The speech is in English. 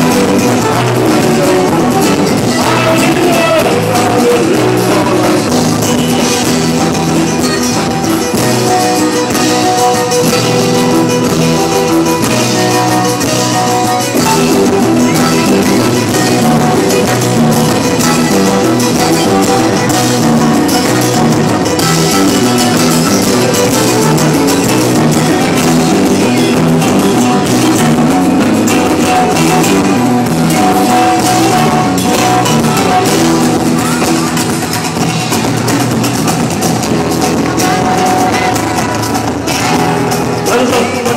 I'm